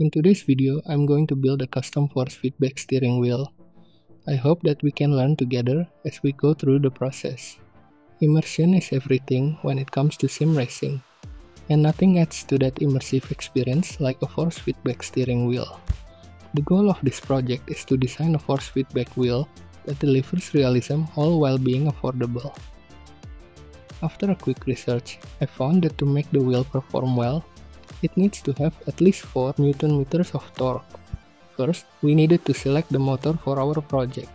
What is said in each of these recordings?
In today's video, I'm going to build a custom force feedback steering wheel. I hope that we can learn together as we go through the process. Immersion is everything when it comes to sim racing, and nothing adds to that immersive experience like a force feedback steering wheel. The goal of this project is to design a force feedback wheel that delivers realism all while being affordable. After a quick research, I found that to make the wheel perform well, it needs to have at least 4 Newton meters of torque. First, we needed to select the motor for our project.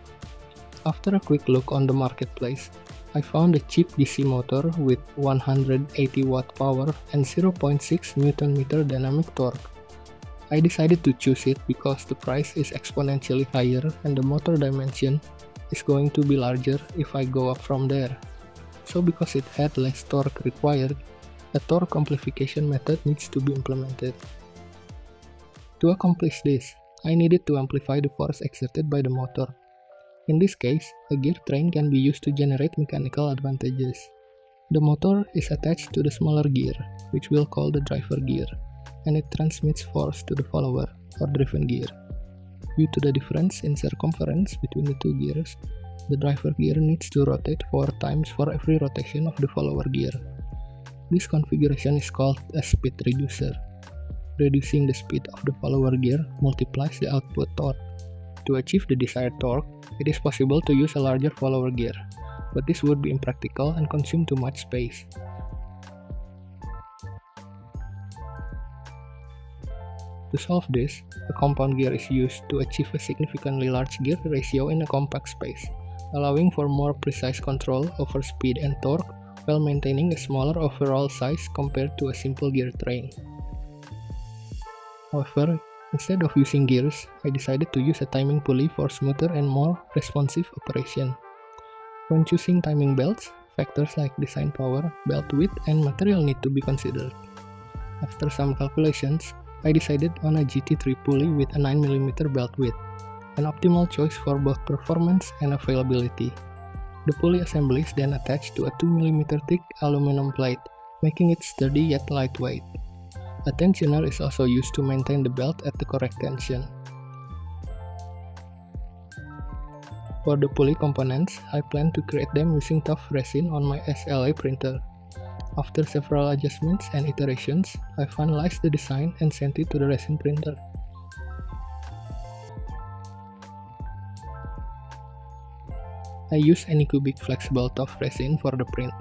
After a quick look on the marketplace, I found a cheap DC motor with 180 watt power and 0.6 Newton meter dynamic torque. I decided to choose it because the price is exponentially higher and the motor dimension is going to be larger if I go up from there. So because it had less torque required, a torque amplification method needs to be implemented. To accomplish this, I needed to amplify the force exerted by the motor. In this case, a gear train can be used to generate mechanical advantages. The motor is attached to the smaller gear, which we'll call the driver gear, and it transmits force to the follower, or driven gear. Due to the difference in circumference between the two gears, the driver gear needs to rotate 4 times for every rotation of the follower gear. This configuration is called a speed reducer. Reducing the speed of the follower gear multiplies the output torque. To achieve the desired torque, it is possible to use a larger follower gear, but this would be impractical and consume too much space. To solve this, a compound gear is used to achieve a significantly large gear ratio in a compact space, allowing for more precise control over speed and torque while maintaining a smaller overall size compared to a simple gear train. However, instead of using gears, I decided to use a timing pulley for smoother and more responsive operation. When choosing timing belts, factors like design power, belt width, and material need to be considered. After some calculations, I decided on a GT3 pulley with a 9mm belt width, an optimal choice for both performance and availability. The pulley assembly is then attached to a 2mm thick aluminum plate, making it sturdy yet lightweight. A tensioner is also used to maintain the belt at the correct tension. For the pulley components, I plan to create them using tough resin on my SLA printer. After several adjustments and iterations, I finalized the design and sent it to the resin printer. I use Anycubic flexible tough resin for the print.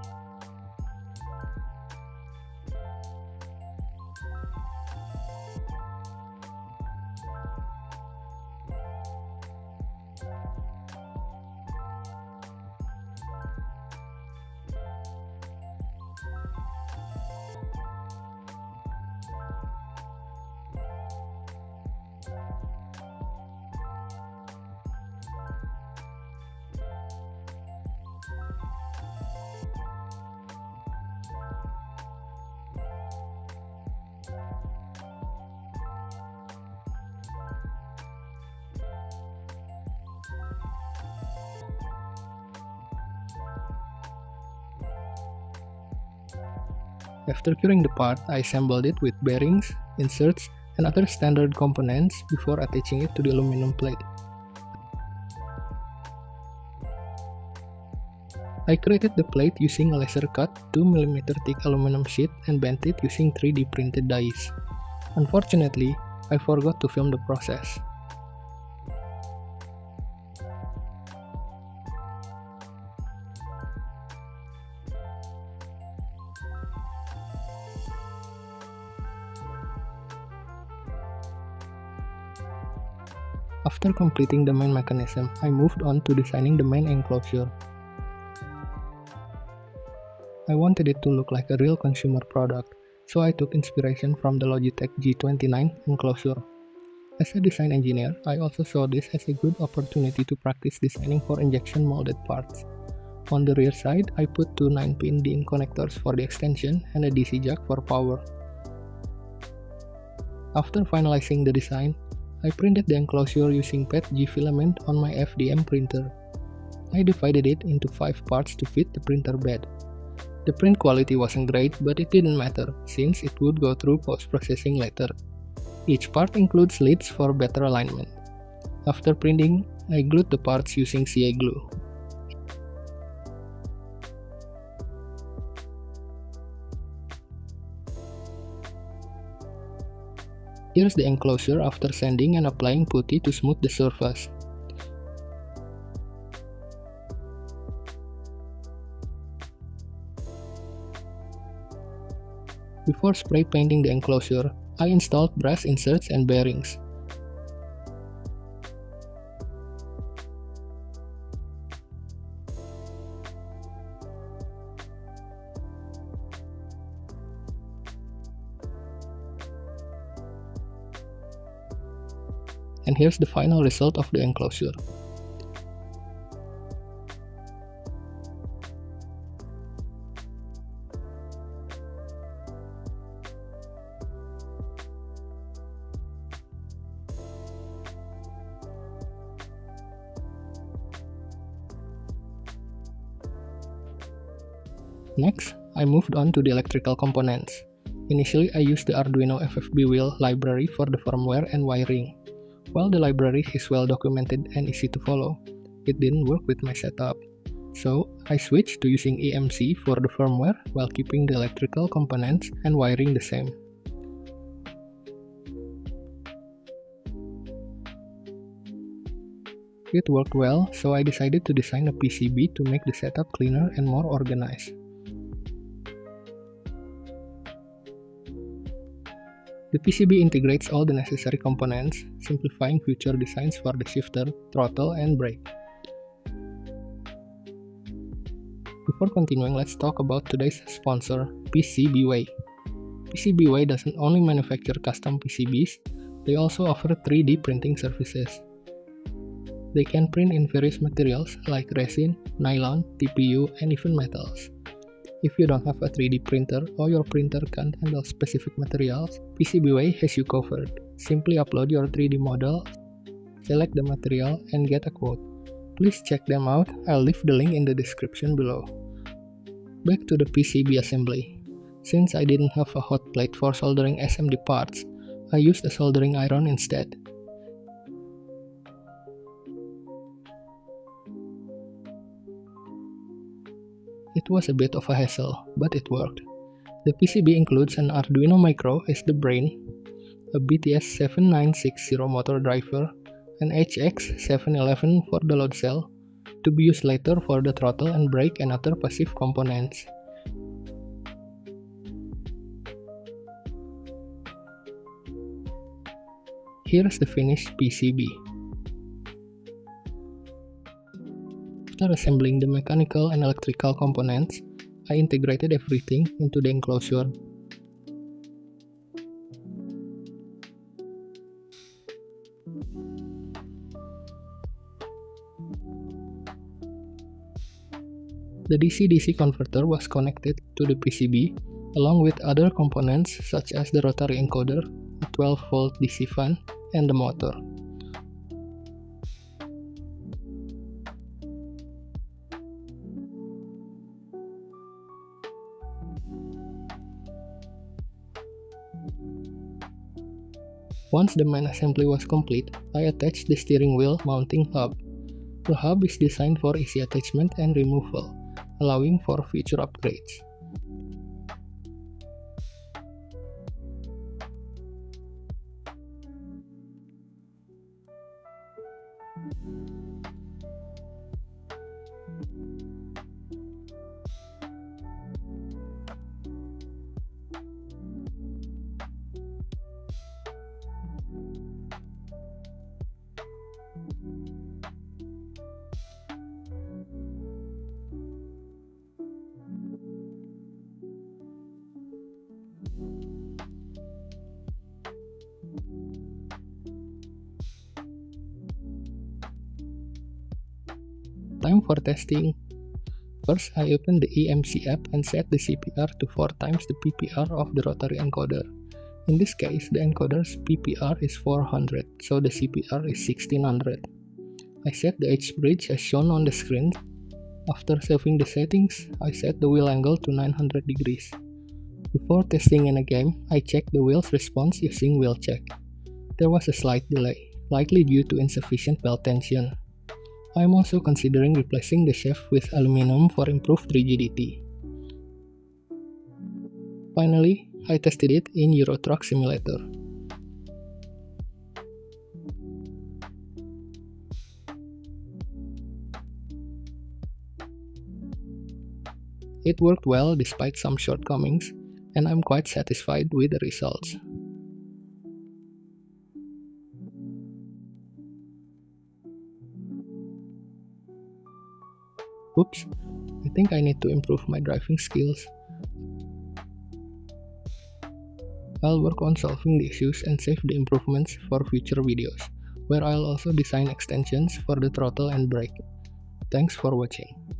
After curing the part, I assembled it with bearings, inserts, and other standard components before attaching it to the aluminum plate. I created the plate using a laser cut 2mm thick aluminum sheet and bent it using 3D printed dies. Unfortunately, I forgot to film the process. After completing the main mechanism, I moved on to designing the main enclosure. I wanted it to look like a real consumer product, so I took inspiration from the Logitech G29 enclosure. As a design engineer, I also saw this as a good opportunity to practice designing for injection molded parts. On the rear side, I put two 9-pin DIN connectors for the extension and a DC jack for power. After finalizing the design, I printed the enclosure using PETG filament on my FDM printer. I divided it into 5 parts to fit the printer bed. The print quality wasn't great, but it didn't matter, since it would go through post-processing later. Each part includes leads for better alignment. After printing, I glued the parts using CA glue. Here's the enclosure after sanding and applying putty to smooth the surface. Before spray painting the enclosure, I installed brass inserts and bearings. And here's the final result of the enclosure. Next, I moved on to the electrical components. Initially, I used the Arduino FFB wheel library for the firmware and wiring. While the library is well documented and easy to follow, it didn't work with my setup. So, I switched to using EMC for the firmware while keeping the electrical components and wiring the same. It worked well, so I decided to design a PCB to make the setup cleaner and more organized. The PCB integrates all the necessary components, simplifying future designs for the shifter, throttle, and brake. Before continuing, let's talk about today's sponsor, PCBWay. PCBWay doesn't only manufacture custom PCBs, they also offer 3D printing services. They can print in various materials like resin, nylon, TPU, and even metals. If you don't have a 3D printer or your printer can't handle specific materials, PCBWay has you covered. Simply upload your 3D model, select the material, and get a quote. Please check them out, I'll leave the link in the description below. Back to the PCB assembly. Since I didn't have a hot plate for soldering SMD parts, I used a soldering iron instead. It was a bit of a hassle, but it worked. The PCB includes an Arduino Micro as the brain, a BTS7960 motor driver, an HX711 for the load cell, to be used later for the throttle and brake and other passive components. Here's the finished PCB. After assembling the mechanical and electrical components, I integrated everything into the enclosure. The DC-DC converter was connected to the PCB along with other components such as the rotary encoder, a 12V DC fan, and the motor. Once the main assembly was complete, I attached the steering wheel mounting hub. The hub is designed for easy attachment and removal, allowing for future upgrades. Time for testing. First, I open the EMC app and set the CPR to 4 times the PPR of the rotary encoder. In this case, the encoder's PPR is 400, so the CPR is 1600. I set the H bridge as shown on the screen. After saving the settings, I set the wheel angle to 900 degrees. Before testing in a game, I check the wheel's response using wheel check. there was a slight delay, likely due to insufficient belt tension. I am also considering replacing the shaft with aluminum for improved rigidity. Finally, I tested it in Euro Truck Simulator. It worked well despite some shortcomings, and I'm quite satisfied with the results. Oops, I think I need to improve my driving skills. I'll work on solving the issues and save the improvements for future videos, where I'll also design extensions for the throttle and brake. Thanks for watching.